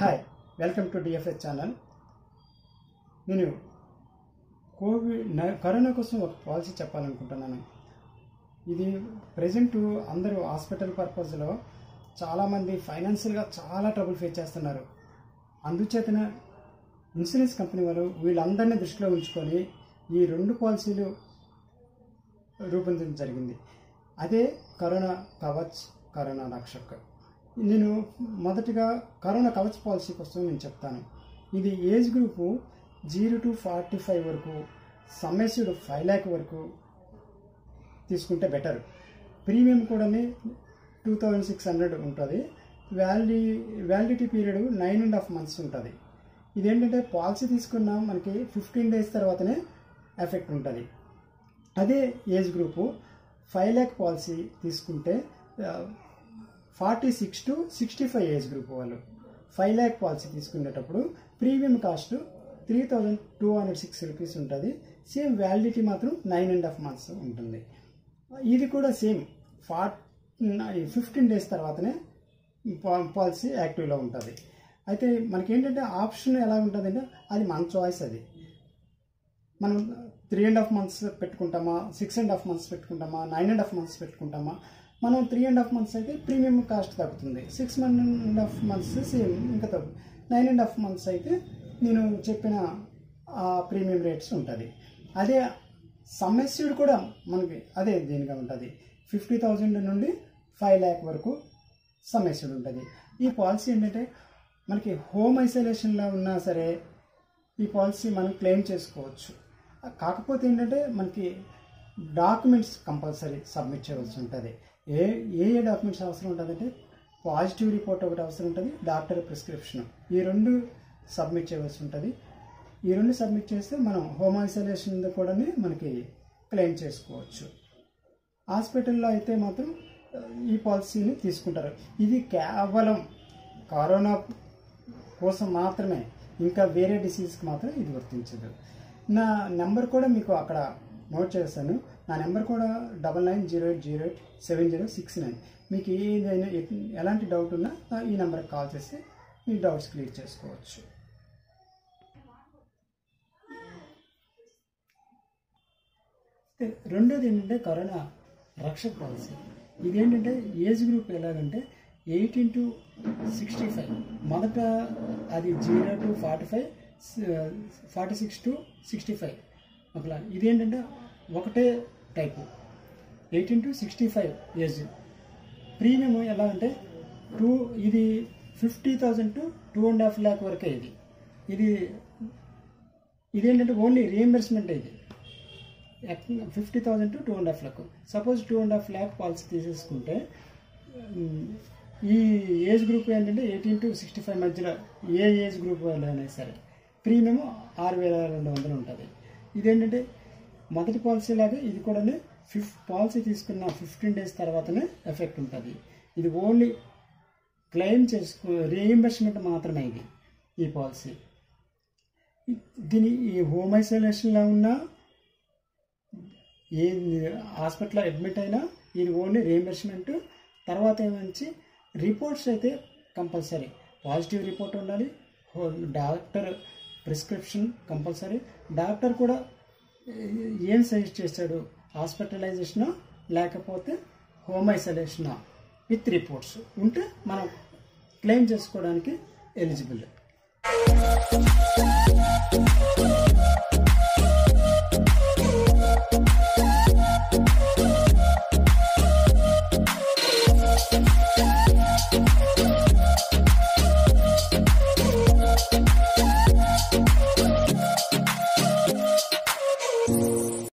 Hi welcome to DFS channel నేను Covid corona కోసం ఒక పాలసీ చెప్పాలనుకుంటున్నాను. ఇది ప్రజెంట్ అందరూ హాస్పిటల్ పర్పస్లో చాలామంది ఫైనాన్షియల్గా చాలా ట్రబుల్ ఫేస్ చేస్తున్నారు. అందుచేతన ఇన్సూరెన్స్ కంపెనీ వాళ్ళు వీళ్ళందరినీ దృష్టిలో ఉంచుకొని ఈ రెండు పాలసీలు రూపొందించడం జరిగింది. అదే కరోనా కవచ్ కరోనా రక్షక్. నేను మొదటిగా కరోనా కవచ్ పాలసీ కోసం నేను చెప్తాను. ఇది age group zero to forty five వరకు సమ్మెస్డ్ ఫైవ్ ల్యాక్ వరకు తీసుకుంటే బెటర్ ప్రీమియం కూడా టూ థౌజండ్ సిక్స్ హండ్రెడ్ ఉంటుంది. వ్యాలిడి validity period nine and half months ఉంటుంది. ఇదేంటంటే పాలసీ తీసుకున్న మనకి ఫిఫ్టీన్ డేస్ తర్వాతనే ఎఫెక్ట్ ఉంటుంది. అదే age group five lakh policy తీసుకుంటే forty six to sixty five age group వాళ్ళు. ఫైవ్ ల్యాక్ పాలసీ తీసుకునేటప్పుడు premium cost three thousand two hundred six rupees ఉంటుంది. సేమ్ వ్యాలిడిటీ మాత్రం నైన్ అండ్ హాఫ్ మంత్స్ ఉంటుంది. ఇది కూడా సేమ్ ఫార్ట్ ఫిఫ్టీన్ డేస్ తర్వాతనే పాలసీ యాక్టివ్లో ఉంటుంది. అయితే మనకి ఏంటంటే ఆప్షన్ ఎలా ఉంటుందంటే అది మన చాయిస్ అది. మనం త్రీ అండ్ హాఫ్ మంత్స్ పెట్టుకుంటామా సిక్స్ అండ్ హాఫ్ మంత్స్ పెట్టుకుంటామా నైన్ అండ్ హాఫ్ మంత్స్ పెట్టుకుంటామా మనం త్రీ అండ్ హాఫ్ మంత్స్ అయితే ప్రీమియం కాస్ట్ తగ్గుతుంది. Six month and half months same ఇంకా తగ్గు. నైన్ అండ్ హాఫ్ మంత్స్ అయితే నేను చెప్పిన ఆ ప్రీమియం రేట్స్ ఉంటుంది. అదే సమ్మెస్యూడ్ కూడా మనకి అదే దీనిగా ఉంటుంది. ఫిఫ్టీ థౌజండ్ నుండి ఫైవ్ ల్యాక్ వరకు సమ్మెస్యూడ్ ఉంటుంది. ఈ పాలసీ ఏంటంటే మనకి హోమ్ ఐసోలేషన్లో ఉన్నా సరే ఈ పాలసీ మనం క్లెయిమ్ చేసుకోవచ్చు. కాకపోతే ఏంటంటే మనకి డాక్యుమెంట్స్ కంపల్సరీ సబ్మిట్ చేయవలసి ఉంటుంది. ఏ ఏ ఏ డాక్యుమెంట్స్ అవసరం ఉంటుందంటే పాజిటివ్ రిపోర్ట్ ఒకటి అవసరం ఉంటుంది డాక్టర్ ప్రిస్క్రిప్షన్ ఈ రెండు సబ్మిట్ చేయవలసి ఉంటుంది. ఈ రెండు సబ్మిట్ చేస్తే మనం హోమ్ ఐసోలేషన్ కూడా మనకి క్లెయిమ్ చేసుకోవచ్చు. హాస్పిటల్లో అయితే మాత్రం ఈ పాలసీని తీసుకుంటారు. ఇది కేవలం కరోనా కోసం మాత్రమే ఇంకా వేరే డిసీజ్కి మాత్రం ఇది వర్తించదు నా నెంబర్ కూడా మీకు అక్కడ నోట్ చేశాను నా నెంబర్ కూడా double nine zero eight zero eight seven zero six nine. మీకు ఏదైనా ఎలాంటి డౌట్ ఉన్నా ఈ నెంబర్కి కాల్ చేసి మీ డౌట్స్ క్లియర్ చేసుకోవచ్చు. రెండోది ఏంటంటే కరోనా రక్షక్ పాలసీ. ఇదేంటంటే ఏజ్ గ్రూప్ ఎలాగంటే ఎయిటీన్ టు సిక్స్టీ ఫైవ్. మొదట అది zero to forty five forty six to sixty five. ఒకలా ఇదేంటంటే ఒకటే type. Eighteen to sixty five age. Premium ఎలా అంటే టూ ఇది fifty thousand to two and half lakh వరకే ఇది ఇది ఇదేంటంటే ఓన్లీ రీఎంబర్స్మెంట్ ఇది fifty thousand to two and half lakh. Suppose two and half lakh policy తీసేసుకుంటే ఈ ఏజ్ గ్రూప్ ఏంటంటే ఎయిటీన్ టు సిక్స్టీ ఫైవ్ మధ్యలో ఏ ఏజ్ గ్రూప్ అయినా సరే ప్రీమియం ఆరు వేల రెండు వందలు ఉంటుంది. ఇదేంటంటే మొదటి పాలసీ లాగా ఇది కూడా ఫిఫ్ పాలసీ తీసుకున్న ఫిఫ్టీన్ డేస్ తర్వాతనే ఎఫెక్ట్ ఉంటుంది. ఇది ఓన్లీ క్లెయిమ్ చేసుకో రీఎంబర్స్మెంట్ మాత్రమే ఇది ఈ పాలసీ. దీని ఈ హోమ్ ఐసోలేషన్లో ఉన్న ఏ హాస్పిటల్లో అడ్మిట్ అయినా ఇది ఓన్లీ రీఎంబర్స్మెంట్ తర్వాత ఏమంచి రిపోర్ట్స్ అయితే కంపల్సరీ. పాజిటివ్ రిపోర్ట్ ఉండాలి డాక్టర్ ప్రిస్క్రిప్షన్ కంపల్సరీ. డాక్టర్ కూడా ఏం సజెస్ట్ చేశాడు? హాస్పిటలైజేషనా లేకపోతే హోమ్ ఐసోలేషనా? విత్ రిపోర్ట్స్ ఉంటే మనం క్లెయిమ్ చేసుకోవడానికి ఎలిజిబుల్.